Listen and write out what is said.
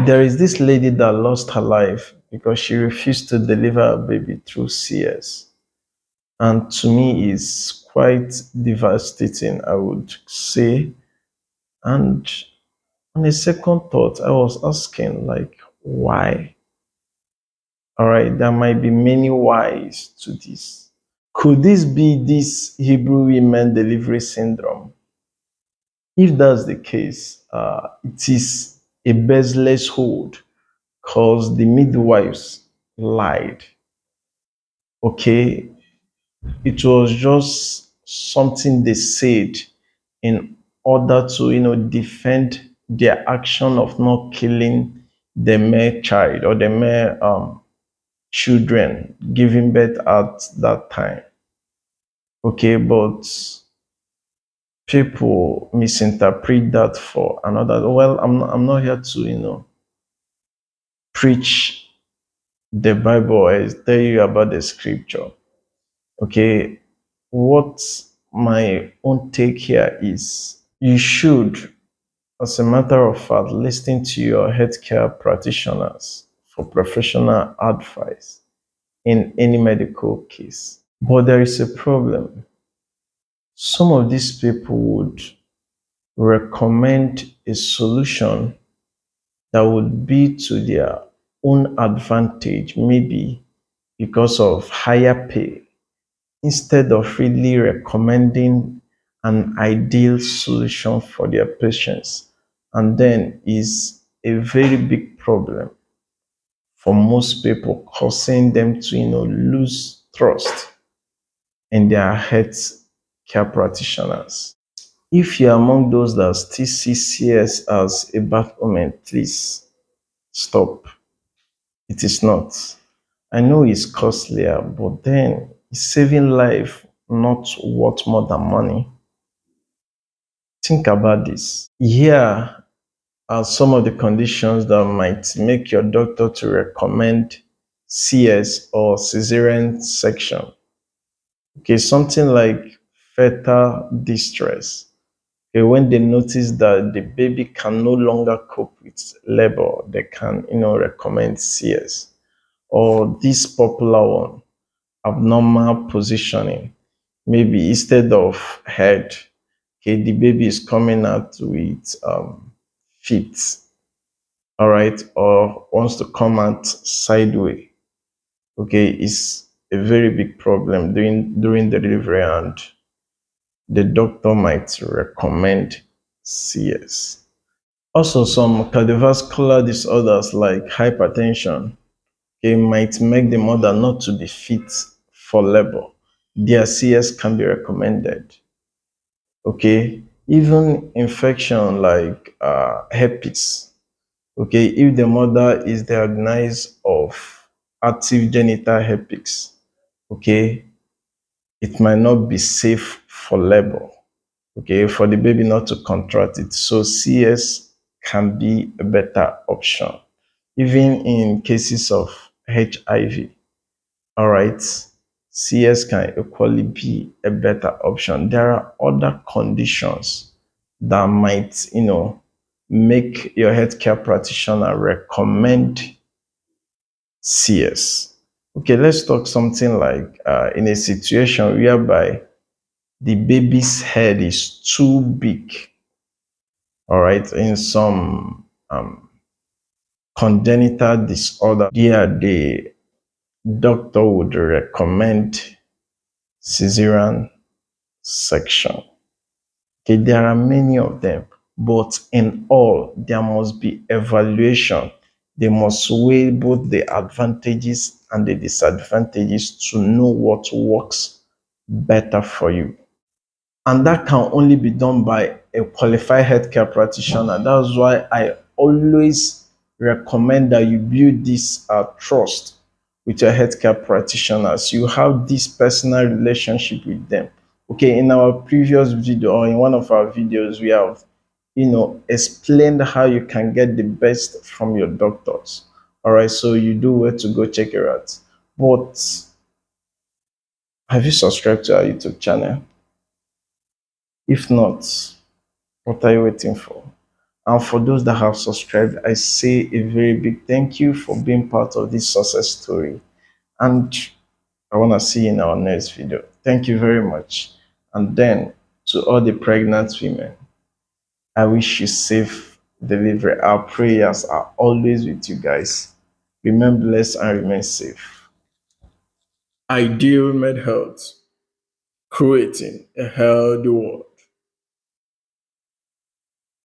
There is this lady that lost her life because she refused to deliver a baby through CS. And to me, it's quite devastating, I would say. And on a second thought, I was asking, like, why? All right, there might be many whys to this. Could this be this Hebrew women delivery syndrome? If that's the case, uh, it is a baseless hold because the midwives lied. Okay, it was just something they said in order to, you know, defend their action of not killing the male child or the male um, children giving birth at that time. Okay, but people misinterpret that for another. Well, I'm not, I'm not here to you know preach the Bible or tell you about the scripture. Okay, what my own take here is you should, as a matter of fact, listen to your healthcare practitioners for professional advice in any medical case. But there is a problem some of these people would recommend a solution that would be to their own advantage, maybe because of higher pay, instead of really recommending an ideal solution for their patients. And then is a very big problem for most people, causing them to you know lose trust in their health care practitioners. If you're among those that still see CS as a bad omen, please stop. It is not. I know it's costlier, ah, but then saving life not worth more than money. Think about this. Here are some of the conditions that might make your doctor to recommend CS or cesarean section. Okay, something like fetal distress. Okay, when they notice that the baby can no longer cope with labor, they can, you know, recommend CS. Or this popular one, abnormal positioning. Maybe instead of head, okay, the baby is coming out with um, feet, all right, or wants to come out sideways. Okay, it's a very big problem during during the delivery and the doctor might recommend CS. Also, some cardiovascular disorders like hypertension it might make the mother not to be fit for labor. Their CS can be recommended. Okay, even infection like uh, herpes. Okay, if the mother is diagnosed of active genital herpes, okay, it might not be safe for labor, okay, for the baby not to contract it. So CS can be a better option, even in cases of HIV. All right, CS can equally be a better option. There are other conditions that might, you know, make your healthcare practitioner recommend CS. Okay, let's talk something like uh, in a situation whereby the baby's head is too big. All right, in some um, congenital disorder, there the doctor would recommend cesarean section. Okay, there are many of them, but in all, there must be evaluation. They must weigh both the advantages and the disadvantages to know what works better for you. And that can only be done by a qualified healthcare practitioner. That's why I always recommend that you build this uh, trust with your healthcare practitioners. You have this personal relationship with them. Okay, in our previous video or in one of our videos, we have, you know, explained how you can get the best from your doctors. All right, so you do where to go check it out. But have you subscribed to our YouTube channel? If not, what are you waiting for? And for those that have subscribed, I say a very big thank you for being part of this success story. And I want to see you in our next video. Thank you very much. And then to all the pregnant women, I wish you safe delivery. Our prayers are always with you guys. Remain blessed and remain safe. Ideal Med Health, creating a healthy world.